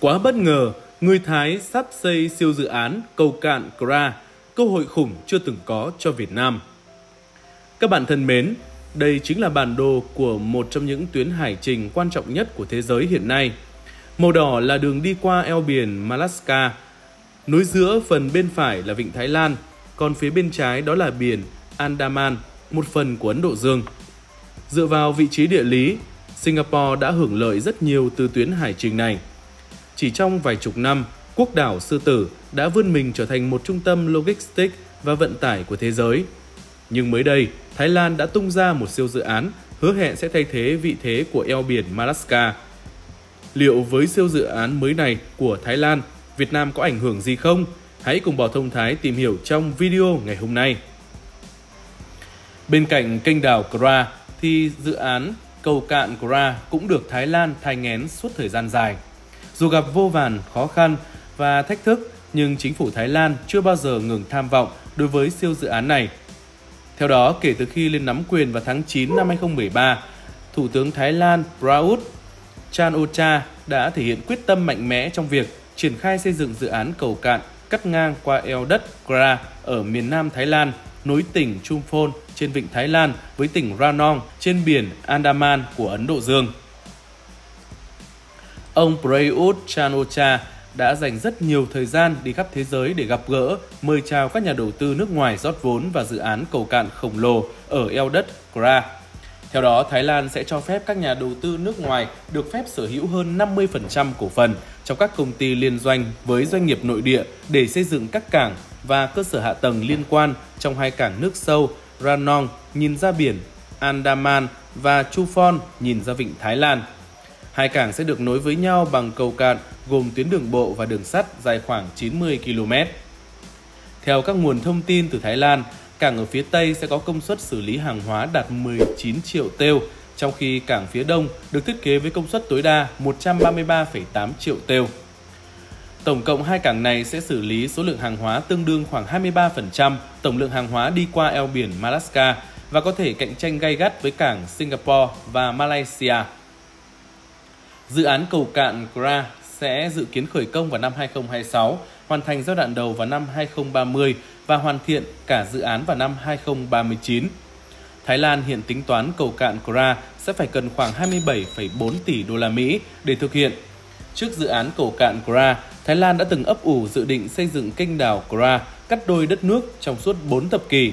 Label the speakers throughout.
Speaker 1: Quá bất ngờ, người Thái sắp xây siêu dự án cầu cạn Kra, cơ hội khủng chưa từng có cho Việt Nam. Các bạn thân mến, đây chính là bản đồ của một trong những tuyến hải trình quan trọng nhất của thế giới hiện nay. Màu đỏ là đường đi qua eo biển Malacca, nối giữa phần bên phải là vịnh Thái Lan, còn phía bên trái đó là biển Andaman, một phần của Ấn Độ Dương. Dựa vào vị trí địa lý, Singapore đã hưởng lợi rất nhiều từ tuyến hải trình này. Chỉ trong vài chục năm, quốc đảo Sư Tử đã vươn mình trở thành một trung tâm logistics và vận tải của thế giới. Nhưng mới đây, Thái Lan đã tung ra một siêu dự án hứa hẹn sẽ thay thế vị thế của eo biển Malacca. Liệu với siêu dự án mới này của Thái Lan, Việt Nam có ảnh hưởng gì không? Hãy cùng Bảo Thông Thái tìm hiểu trong video ngày hôm nay. Bên cạnh kênh đảo Kra thì dự án cầu cạn Kra cũng được Thái Lan thai ngén suốt thời gian dài. Dù gặp vô vàn khó khăn và thách thức, nhưng chính phủ Thái Lan chưa bao giờ ngừng tham vọng đối với siêu dự án này. Theo đó, kể từ khi lên nắm quyền vào tháng 9 năm 2013, Thủ tướng Thái Lan Prayut Chan Ocha đã thể hiện quyết tâm mạnh mẽ trong việc triển khai xây dựng dự án cầu cạn cắt ngang qua eo đất Kra ở miền nam Thái Lan, nối tỉnh Chumphon trên vịnh Thái Lan với tỉnh Ranong trên biển Andaman của Ấn Độ Dương. Ông Prayut chan o đã dành rất nhiều thời gian đi khắp thế giới để gặp gỡ, mời chào các nhà đầu tư nước ngoài rót vốn vào dự án cầu cạn khổng lồ ở eo đất Kra. Theo đó, Thái Lan sẽ cho phép các nhà đầu tư nước ngoài được phép sở hữu hơn 50% cổ phần trong các công ty liên doanh với doanh nghiệp nội địa để xây dựng các cảng và cơ sở hạ tầng liên quan trong hai cảng nước sâu Ranong nhìn ra biển Andaman và Chufon nhìn ra vịnh Thái Lan. Hai cảng sẽ được nối với nhau bằng cầu cạn gồm tuyến đường bộ và đường sắt dài khoảng 90 km. Theo các nguồn thông tin từ Thái Lan, cảng ở phía Tây sẽ có công suất xử lý hàng hóa đạt 19 triệu têu, trong khi cảng phía Đông được thiết kế với công suất tối đa 133,8 triệu têu. Tổng cộng hai cảng này sẽ xử lý số lượng hàng hóa tương đương khoảng 23% tổng lượng hàng hóa đi qua eo biển Malacca và có thể cạnh tranh gay gắt với cảng Singapore và Malaysia. Dự án cầu cạn Kra sẽ dự kiến khởi công vào năm 2026, hoàn thành giai đoạn đầu vào năm 2030 và hoàn thiện cả dự án vào năm 2039. Thái Lan hiện tính toán cầu cạn Kra sẽ phải cần khoảng 27,4 tỷ đô la Mỹ để thực hiện. Trước dự án cầu cạn Kra, Thái Lan đã từng ấp ủ dự định xây dựng kênh đảo Kra cắt đôi đất nước trong suốt 4 thập kỷ.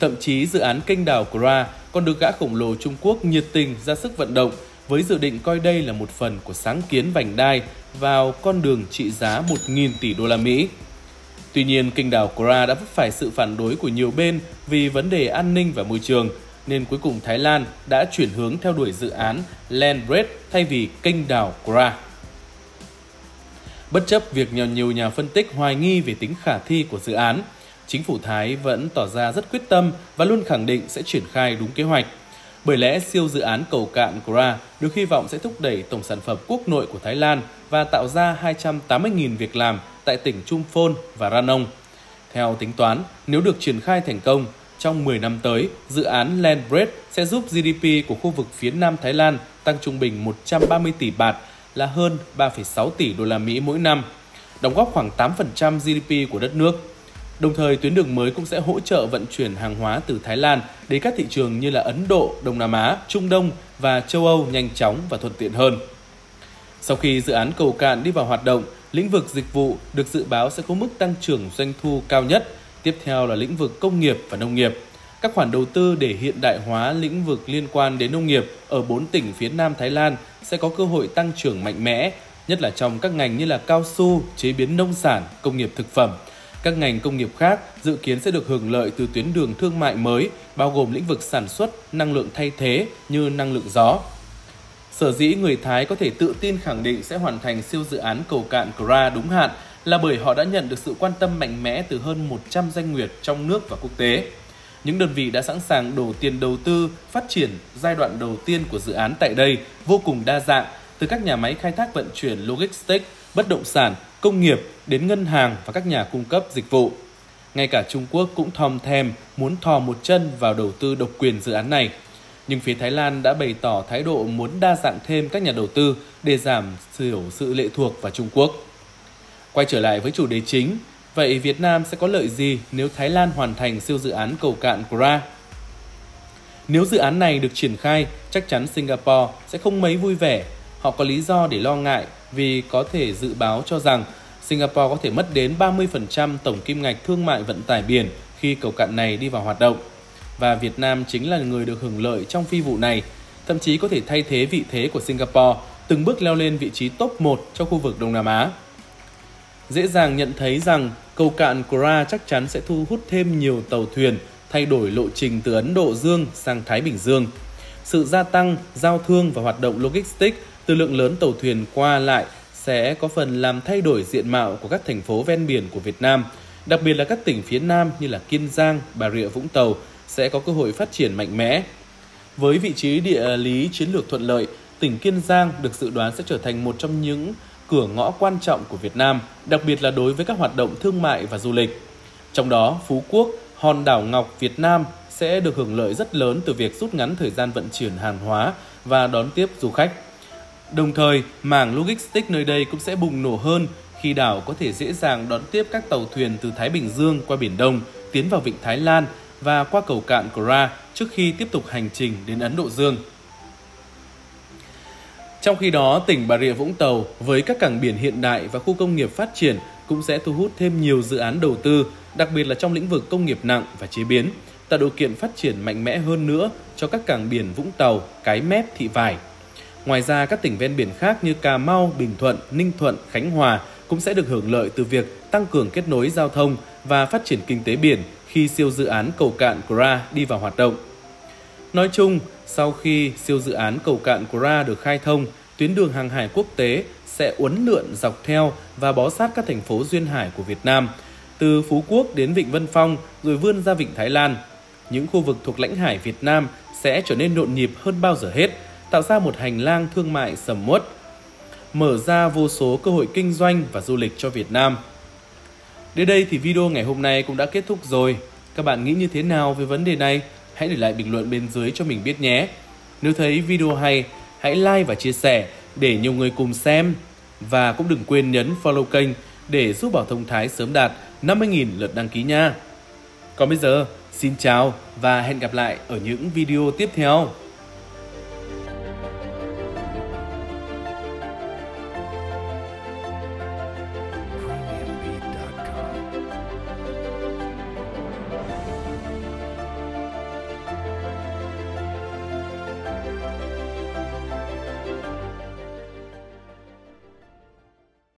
Speaker 1: Thậm chí dự án kênh đảo Kra còn được gã khổng lồ Trung Quốc nhiệt tình ra sức vận động với dự định coi đây là một phần của sáng kiến vành đai vào con đường trị giá 1.000 tỷ đô la Mỹ. Tuy nhiên, kênh đảo Kra đã vấp phải sự phản đối của nhiều bên vì vấn đề an ninh và môi trường, nên cuối cùng Thái Lan đã chuyển hướng theo đuổi dự án Land Bridge thay vì kênh đảo Kra. Bất chấp việc nhiều nhiều nhà phân tích hoài nghi về tính khả thi của dự án, chính phủ Thái vẫn tỏ ra rất quyết tâm và luôn khẳng định sẽ triển khai đúng kế hoạch. Bởi lẽ siêu dự án cầu cạn Kra được hy vọng sẽ thúc đẩy tổng sản phẩm quốc nội của Thái Lan và tạo ra 280.000 việc làm tại tỉnh Chumphon và Ranong. Theo tính toán, nếu được triển khai thành công, trong 10 năm tới, dự án Land Bridge sẽ giúp GDP của khu vực phía Nam Thái Lan tăng trung bình 130 tỷ bạt là hơn 3,6 tỷ đô la Mỹ mỗi năm, đóng góp khoảng 8% GDP của đất nước. Đồng thời, tuyến đường mới cũng sẽ hỗ trợ vận chuyển hàng hóa từ Thái Lan đến các thị trường như là Ấn Độ, Đông Nam Á, Trung Đông và châu Âu nhanh chóng và thuận tiện hơn. Sau khi dự án cầu cạn đi vào hoạt động, lĩnh vực dịch vụ được dự báo sẽ có mức tăng trưởng doanh thu cao nhất, tiếp theo là lĩnh vực công nghiệp và nông nghiệp. Các khoản đầu tư để hiện đại hóa lĩnh vực liên quan đến nông nghiệp ở 4 tỉnh phía Nam Thái Lan sẽ có cơ hội tăng trưởng mạnh mẽ, nhất là trong các ngành như là cao su, chế biến nông sản, công nghiệp thực phẩm. Các ngành công nghiệp khác dự kiến sẽ được hưởng lợi từ tuyến đường thương mại mới, bao gồm lĩnh vực sản xuất, năng lượng thay thế như năng lượng gió, Sở dĩ người Thái có thể tự tin khẳng định sẽ hoàn thành siêu dự án cầu cạn Kra đúng hạn là bởi họ đã nhận được sự quan tâm mạnh mẽ từ hơn 100 doanh nghiệp trong nước và quốc tế. Những đơn vị đã sẵn sàng đổ tiền đầu tư, phát triển giai đoạn đầu tiên của dự án tại đây vô cùng đa dạng, từ các nhà máy khai thác vận chuyển logistics, bất động sản, công nghiệp đến ngân hàng và các nhà cung cấp dịch vụ. Ngay cả Trung Quốc cũng thòm thèm muốn thò một chân vào đầu tư độc quyền dự án này. nhưng phía Thái Lan đã bày tỏ thái độ muốn đa dạng thêm các nhà đầu tư để giảm thiểu sự lệ thuộc vào Trung Quốc. Quay trở lại với chủ đề chính, vậy Việt Nam sẽ có lợi gì nếu Thái Lan hoàn thành siêu dự án cầu cạn Kra? Nếu dự án này được triển khai, chắc chắn Singapore sẽ không mấy vui vẻ. Họ có lý do để lo ngại vì có thể dự báo cho rằng Singapore có thể mất đến 30% tổng kim ngạch thương mại vận tải biển khi cầu cạn này đi vào hoạt động. Và Việt Nam chính là người được hưởng lợi trong phi vụ này, thậm chí có thể thay thế vị thế của Singapore, từng bước leo lên vị trí top 1 trong khu vực Đông Nam Á. Dễ dàng nhận thấy rằng cầu cạn Kora chắc chắn sẽ thu hút thêm nhiều tàu thuyền thay đổi lộ trình từ Ấn Độ Dương sang Thái Bình Dương. Sự gia tăng giao thương và hoạt động logistics từ lượng lớn tàu thuyền qua lại sẽ có phần làm thay đổi diện mạo của các thành phố ven biển của Việt Nam, đặc biệt là các tỉnh phía Nam như là Kiên Giang, Bà Rịa Vũng Tàu sẽ có cơ hội phát triển mạnh mẽ. Với vị trí địa lý chiến lược thuận lợi, tỉnh Kiên Giang được dự đoán sẽ trở thành một trong những cửa ngõ quan trọng của Việt Nam, đặc biệt là đối với các hoạt động thương mại và du lịch. Trong đó, Phú Quốc, hòn đảo Ngọc Việt Nam sẽ được hưởng lợi rất lớn từ việc rút ngắn thời gian vận chuyển hàng hóa và đón tiếp du khách. Đồng thời, mảng logistics nơi đây cũng sẽ bùng nổ hơn khi đảo có thể dễ dàng đón tiếp các tàu thuyền từ Thái Bình Dương qua Biển Đông tiến vào vịnh Thái Lan và qua cầu cạn Kra trước khi tiếp tục hành trình đến Ấn Độ Dương. Trong khi đó, tỉnh Bà Rịa Vũng Tàu với các cảng biển hiện đại và khu công nghiệp phát triển cũng sẽ thu hút thêm nhiều dự án đầu tư, đặc biệt là trong lĩnh vực công nghiệp nặng và chế biến, tạo điều kiện phát triển mạnh mẽ hơn nữa cho các cảng biển Vũng Tàu, Cái Mép, Thị Vải. Ngoài ra, các tỉnh ven biển khác như Cà Mau, Bình Thuận, Ninh Thuận, Khánh Hòa cũng sẽ được hưởng lợi từ việc tăng cường kết nối giao thông và phát triển kinh tế biển khi siêu dự án cầu cạn cora đi vào hoạt động. Nói chung, sau khi siêu dự án cầu cạn cora được khai thông, tuyến đường hàng hải quốc tế sẽ uốn lượn dọc theo và bó sát các thành phố duyên hải của Việt Nam, từ Phú Quốc đến Vịnh Vân Phong rồi vươn ra Vịnh Thái Lan. Những khu vực thuộc lãnh hải Việt Nam sẽ trở nên nhộn nhịp hơn bao giờ hết, tạo ra một hành lang thương mại sầm uất, mở ra vô số cơ hội kinh doanh và du lịch cho Việt Nam. Đến đây thì video ngày hôm nay cũng đã kết thúc rồi. Các bạn nghĩ như thế nào về vấn đề này? Hãy để lại bình luận bên dưới cho mình biết nhé. Nếu thấy video hay, hãy like và chia sẻ để nhiều người cùng xem. Và cũng đừng quên nhấn follow kênh để giúp Bảo Thông Thái sớm đạt 50.000 lượt đăng ký nha. Còn bây giờ, xin chào và hẹn gặp lại ở những video tiếp theo.